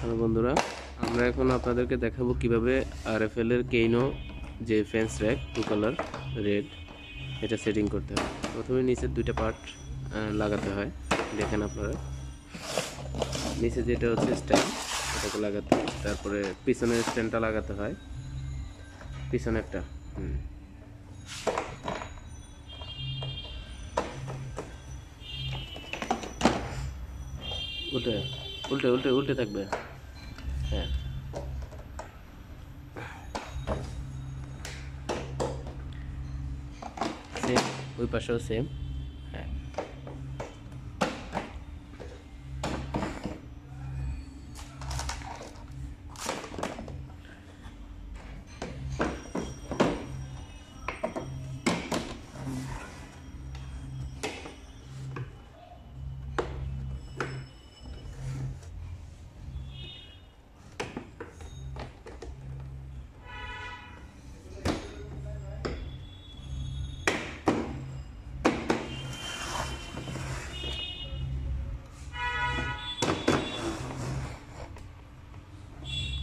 Hello বন্ধুরা, আমরা এখন আপনাদেরকে দেখাবো কীভাবে আরএফএল এর কেইনো যে fence rack two colour red এটা সেটিং করতে হয়। প্রথমে নিচের দুইটা পার্ট লাগাতে হয়। দেখেন আপনারা। নিচে যেটা হচ্ছে স্ট্যান্ড এটাকে লাগাতে তারপরে পিছনের স্ট্যান্ডটা লাগাতে হয়। পিছনেরটা, হুম। উল্টে উল্টে উল্টে উল্টে থাকবে। হ্যাঁ সেম ওই পাশেও সেম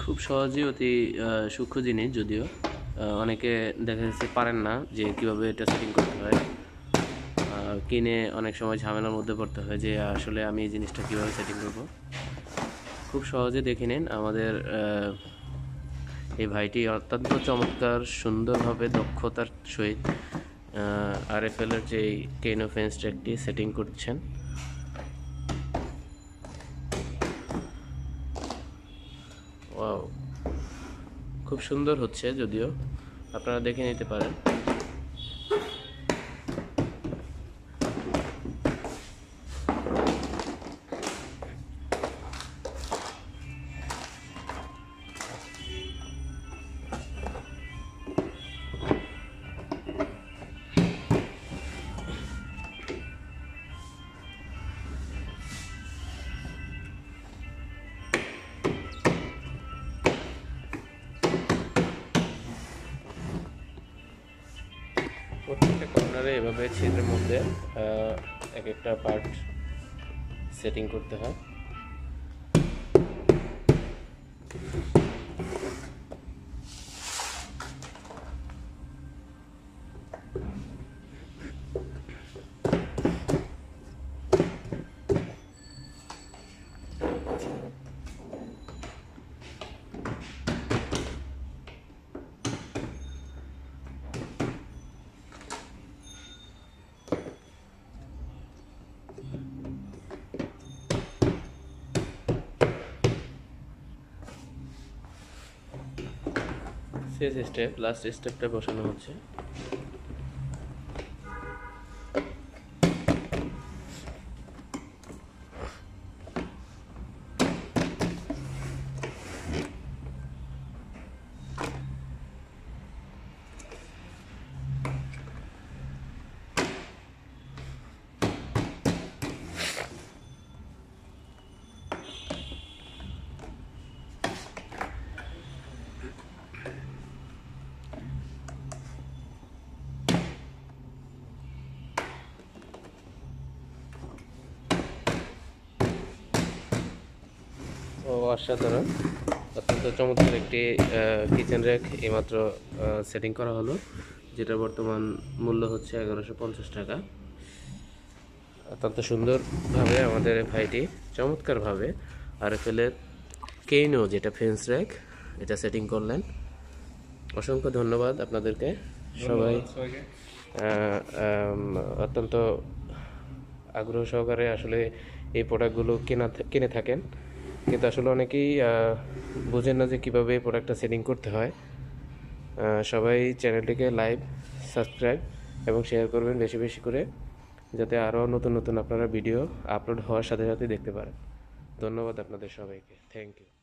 খুব সহজেই অতি সূক্ষ্ম জিনিস যদিও অনেকে দেখা যাচ্ছে পারেন না যে কীভাবে এটা সেটিং করতে হয়। কিনে অনেক সময় ঝামেলার মধ্যে পড়তে হয় যে আসলে আমি এই জিনিসটা কীভাবে সেটিং করব। খুব সহজে দেখে নিন আমাদের এই ভাইটি অত্যন্ত চমৎকার, সুন্দরভাবে দক্ষতার সহিত আর এফ এর যে কেনো ফেন্স ট্র্যাকটি সেটিং করছেন। ওয়াও খুব সুন্দর হচ্ছে যদিও। আপনারা দেখে নিতে পারেন। কর্নারে এভাবে ছিদ্রের মধ্যে এক একটা পার্ট সেটিং করতে হয়। শেষ স্টেপ লাস্ট স্টেপটা বসানো হচ্ছে। অসাধারণ। অত্যন্ত চমৎকার একটি কিচেন র্যাক এইমাত্র সেটিং করা হলো যেটা বর্তমান মূল্য হচ্ছে এগারোশো পঞ্চাশ টাকা। অত্যন্ত সুন্দরভাবে আমাদের ভাইটি চমৎকারভাবে আর এফেলের কেইনো যেটা ফেন্স র্যাক এটা সেটিং করলেন। অসংখ্য ধন্যবাদ আপনাদেরকে। সবাই অত্যন্ত আগ্রহ সহকারে আসলে এই প্রোডাক্টগুলো কেনা কিনে থাকেন। কিন্তু আসলে অনেকেই বোঝেন না যে কীভাবে এই প্রোডাক্টটা সেলিং করতে হয়। সবাই চ্যানেলটিকে লাইভ সাবস্ক্রাইব এবং শেয়ার করবেন বেশি বেশি করে, যাতে আরও নতুন নতুন আপনারা ভিডিও আপলোড হওয়ার সাথে সাথে দেখতে পারেন। ধন্যবাদ আপনাদের সবাইকে। Thank you